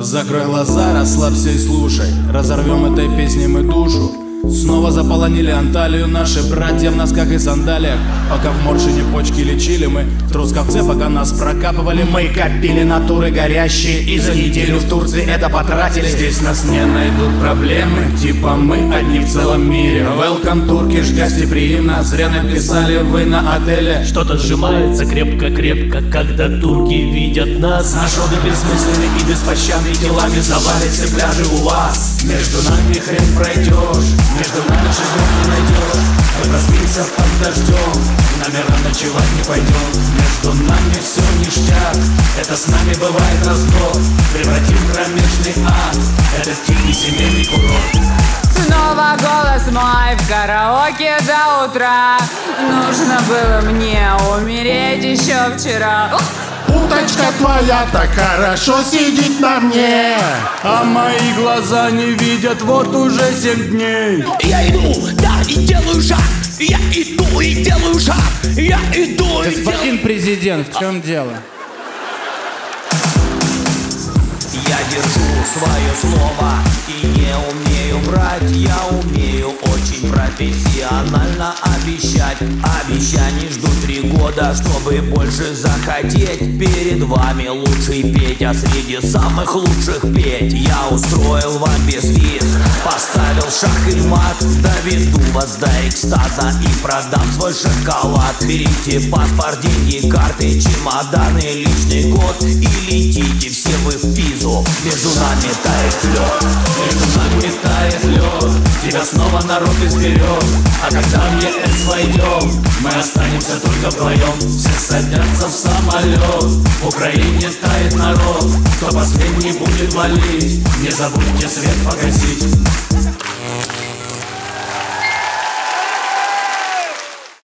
Закрой глаза, расслабься и слушай. Разорвем этой песней мы душу Снова заполонили Анталию Наши братья в носках и сандалиях. Пока в Моршине почки лечили мы В Трусковце пока нас прокапывали Мы копили натуры горящие И за неделю в Турции это потратили. Здесь нас не найдут проблемы Типа мы одни в целом мире. Welcome Turkish, гостеприимно Зря написали вы на отеле. Что-то сжимается крепко-крепко Когда турки видят нас. Наш отдых бессмысленный и беспощадный Телами завалится пляжи у вас. Между нами хрен пройдешь Между нами жизнь не найдешь Мы проспимся под дождем Номера ночевать не пойдем Между нами все ништяк Это с нами бывает разброд Превратим в кромешный ад Это тихий семейный курорт. Снова голос мой в караоке до утра. Нужно было мне умереть еще вчера. Ух! Уточка твоя так хорошо сидит на мне. А мои глаза не видят вот уже семь дней. Я иду, да, и делаю шаг. Я иду и делаю шаг. Я иду и делаю Господин президент, в чем дело? Я держу свое слово и не умею врать Я умею профессионально обещать. Обещаний жду три года, чтобы больше захотеть. Перед вами лучший Петя среди самых лучших Петь. Я устроил вам без виз, поставил шах и мат. Доведу вас до экстаза и продам свой шоколад. Берите паспорт, деньги, карты, чемоданы, личный код. И летите все вы в Пизу Между нами тает лед Тебя снова народ изберет А когда в ЕС войдем Мы останемся только вдвоем Все садятся в самолет В Украине тает народ. Кто последний будет валить Не забудьте свет погасить